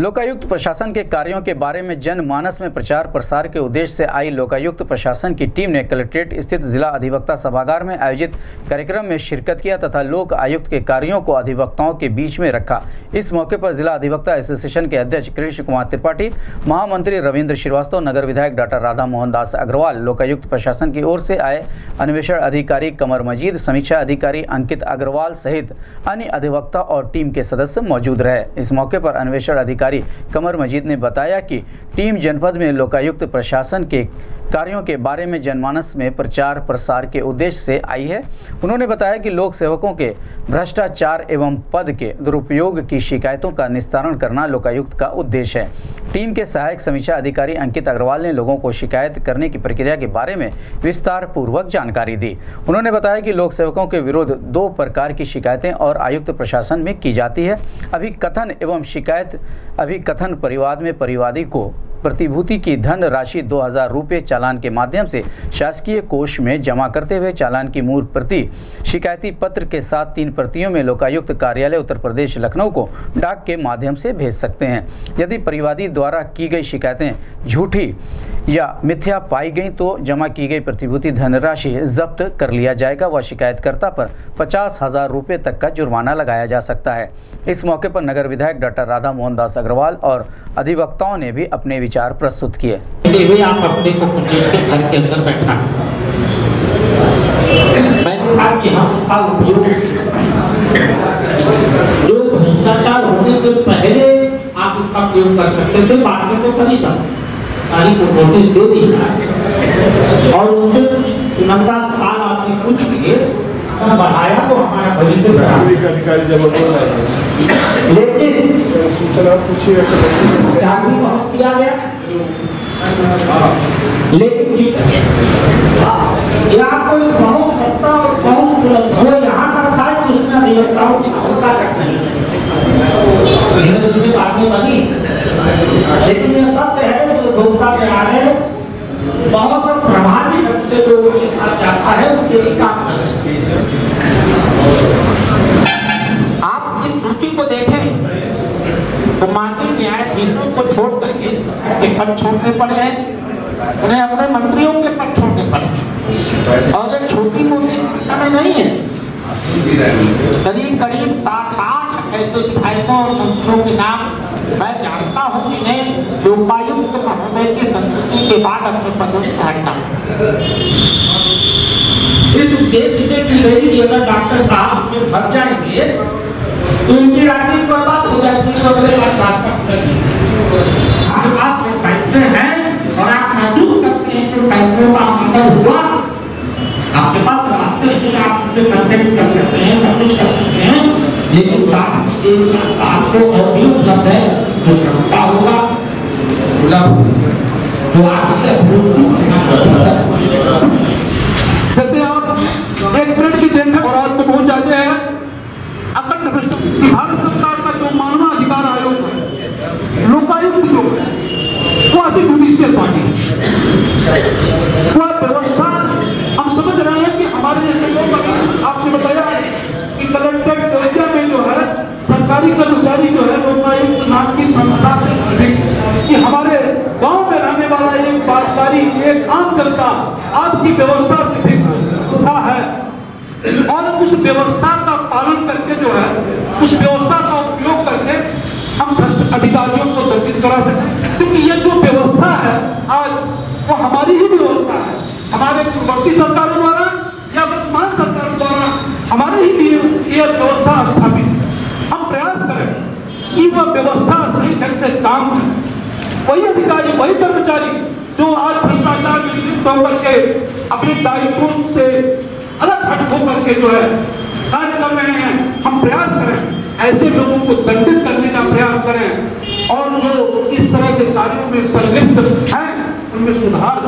लोकायुक्त प्रशासन के कार्यों के बारे में जनमानस में प्रचार प्रसार के उद्देश्य से आई लोकायुक्त प्रशासन की टीम ने कलेक्ट्रेट स्थित जिला अधिवक्ता सभागार में आयोजित कार्यक्रम में शिरकत किया तथा लोक आयुक्त के कार्यों को अधिवक्ताओं के बीच में रखा। इस मौके पर जिला अधिवक्ता एसोसिएशन के अध्यक्ष कृष्ण कुमार त्रिपाठी, महामंत्री रविन्द्र श्रीवास्तव, नगर विधायक डॉक्टर राधा मोहन दास अग्रवाल, लोकायुक्त प्रशासन की ओर से आए अन्वेषण अधिकारी कमर मजीद, समीक्षा अधिकारी अंकित अग्रवाल सहित अन्य अधिवक्ता और टीम के सदस्य मौजूद रहे। इस मौके पर अन्वेषण अधिकारी कमर मजीद ने बताया कि टीम जनपद में लोकायुक्त प्रशासन के कार्यों के बारे में जनमानस में प्रचार प्रसार के उद्देश्य से आई है। उन्होंने बताया कि लोक सेवकों के भ्रष्टाचार एवं पद के दुरुपयोग की शिकायतों का निस्तारण करना लोकायुक्त का उद्देश्य है। टीम के सहायक समीक्षा अधिकारी अंकित अग्रवाल ने लोगों को शिकायत करने की प्रक्रिया के बारे में विस्तार पूर्वक जानकारी दी। उन्होंने बताया कि लोक सेवकों के विरुद्ध दो प्रकार की शिकायतें और आयुक्त प्रशासन में की जाती है। अभी कथन एवं शिकायत अभी कथन परिवाद में परिवादी को प्रतिभूति की धन राशि दो हज़ार रुपये चालान के माध्यम से शासकीय कोष में जमा करते हुए चालान की मूल प्रति शिकायती पत्र के साथ तीन प्रतियों में लोकायुक्त कार्यालय उत्तर प्रदेश लखनऊ को डाक के माध्यम से भेज सकते हैं। यदि परिवादी द्वारा की गई शिकायतें झूठी या मिथ्या पाई गई तो जमा की गई प्रतिभूति धनराशि जब्त कर लिया जाएगा व शिकायतकर्ता पर पचास हज़ार रुपये तक का जुर्माना लगाया जा सकता है। इस मौके पर नगर विधायक डॉक्टर राधा मोहन दास अग्रवाल और अधिवक्ताओं ने भी अपने विचार प्रस्तुत किए। आप अपने को के अंदर जो भ्रष्टाचार होने के पहले आप उसका उपयोग कर सकते थे, बाद में तो कर ही सकते। तारीख को नोटिस दे दी और उनसे कुछ चुनंदा सवाल आपने पूछ लिए बढ़ाया तो हमारा भविष्य बढ़ा। हैं। लेकिन जागरूक बहुत किया गया। लेकिन यहाँ कोई बहुत सस्ता और बहुत सुलभ वो यहाँ तक था कि उसमें की भूमिका तक नहीं धीरे बनी। लेकिन ये सत्य भूमिका में आ रहे बहुत प्रभावी ढंग से जो लिखा जाता है उसके लिए काम कर आप इस सूची को देखें तो माननीय न्यायाधीशों को छोड़ करके के पद छोड़ने पड़े हैं। उन्हें अपने मंत्रियों के पद छोड़ने पड़े। और ये छोटी मोटी संख्या में नहीं है। करीब करीब सात आठ ऐसे विधायकों और मंत्रियों के नाम लोकायुक्त महोदय की संतुष्टि के बाद अपने पदों से हटा इस उद्देश्य से की गई कि अगर डॉक्टर साहब उसमें फंस जाएँगे तो उनकी राजनीति बर्बाद हो जाएगी तो अगले वो फैसले हैं और आप महसूस करते हैं कि फैसलों का हुआ। आपके पास रास्ते हैं आप उनसे कंटेक्ट कर सकते हैं, सब कुछ कर सकते हैं, लेकिन साथ आपको और भी उपलब्ध है, जो रास्ता होगा आपके जैसे आप एक मिनट की देर में औरत को पहुँच जाते हैं अखंड भारत सरकार का जो मानव अधिकार आयोग है लोकायुक्त जो है वो ऐसी जुडिशियल पार्टी है वह व्यवस्था हम समझ रहे हैं कि हमारे जैसे लोग अभी आपने बताया कि कलेक्टर देवरिया में जो है सरकारी कर्मचारी जो है लोकायुक्त नाम की संस्था से अधिक कि हमारे गाँव में रहने वाला एक बातकारी एक आम जनता आपकी व्यवस्था से भी व्यवस्था है। और उस व्यवस्था का पालन करके जो है, उस व्यवस्था का उपयोग करके हम भ्रष्ट अधिकारियों को दंडित करा सकते क्योंकि ये जो व्यवस्था है, आज वो हमारी ही व्यवस्था है। हमारे पूर्ववर्ती सरकारों द्वारा या वर्तमान सरकारों द्वारा हमारे ही लिए ये व्यवस्था स्थापित। हम प्रयास करें कि वह व्यवस्था सही ढंग से काम वही अधिकारी, वही कर्मचारी जो आज में लिप्त होकर के अपने दायित्वों से अलग हट होकर के जो है कार्य कर रहे हैं। हम प्रयास करें, ऐसे लोगों को दंडित करने का प्रयास करें और जो इस तरह के कार्यों में संलिप्त हैं, उनमें सुधार